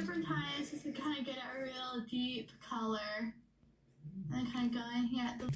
different times just to kind of get a real deep color. And kind of going here at the